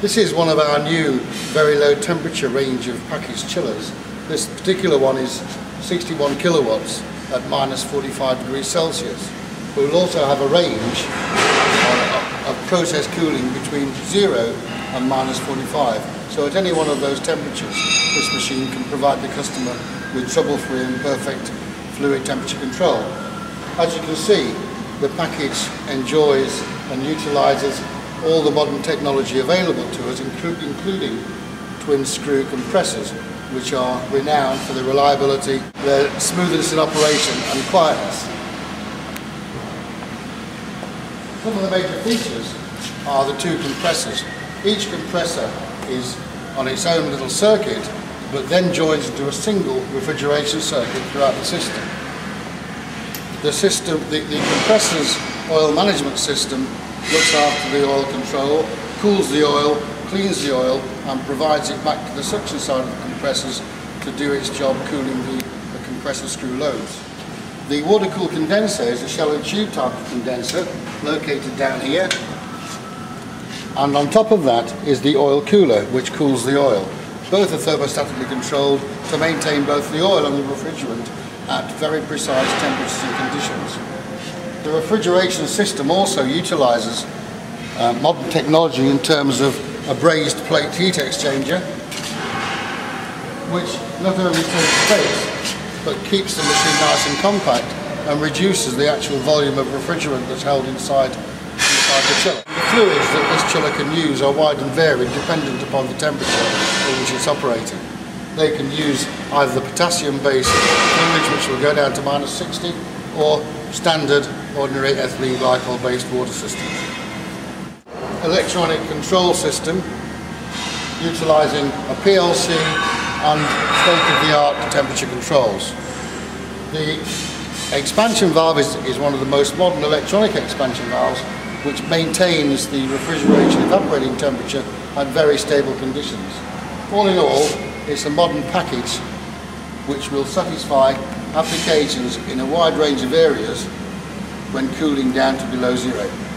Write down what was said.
This is one of our new very low temperature range of package chillers. This particular one is 61 kilowatts at minus 45 degrees Celsius. We'll also have a range of process cooling between 0 and minus 45. So at any one of those temperatures, this machine can provide the customer with trouble-free and perfect fluid temperature control. As you can see, the package enjoys and utilises all the modern technology available to us, including twin screw compressors, which are renowned for their reliability, their smoothness in operation and quietness. Some of the major features are the two compressors. Each compressor is on its own little circuit, but then joins into a single refrigeration circuit throughout the system. The system, the, the compressor's oil management system looks after the oil control, cools the oil, cleans the oil and provides it back to the suction side of the compressors to do its job cooling the, the compressor screw loads. The water-cooled condenser is a shell and tube type of condenser located down here and on top of that is the oil cooler which cools the oil. Both are thermostatically controlled to maintain both the oil and the refrigerant at very precise temperatures and conditions. The refrigeration system also utilises uh, modern technology in terms of a brazed plate heat exchanger which not only takes space but keeps the machine nice and compact and reduces the actual volume of refrigerant that's held inside, inside the chiller. The fluids that this chiller can use are wide and varied dependent upon the temperature in which it's operating. They can use either the potassium-based fluids which will go down to minus 60 or standard ordinary ethylene glycol based water systems. Electronic control system utilising a PLC and state-of-the-art temperature controls. The expansion valve is, is one of the most modern electronic expansion valves which maintains the refrigeration evaporating temperature at very stable conditions. All in all, it's a modern package which will satisfy applications in a wide range of areas when cooling down to below zero.